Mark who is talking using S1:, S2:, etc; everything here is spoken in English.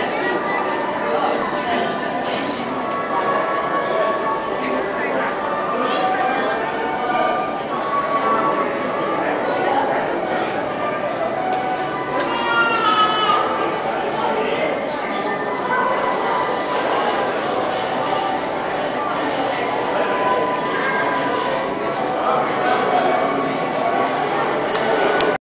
S1: concept.